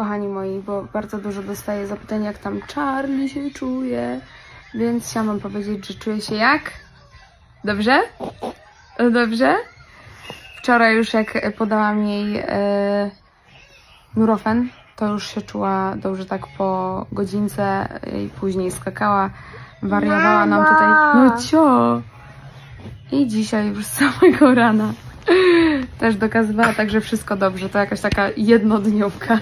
kochani moi, bo bardzo dużo dostaję zapytań, jak tam Charlie się czuje. Więc chciałam powiedzieć, że czuję się jak? Dobrze? Dobrze? Wczoraj już jak podałam jej e, Nurofen, to już się czuła dobrze tak po godzince i później skakała, wariowała nam tutaj. No cio! I dzisiaj już z samego rana też dokazywała, także wszystko dobrze. To jakaś taka jednodniówka.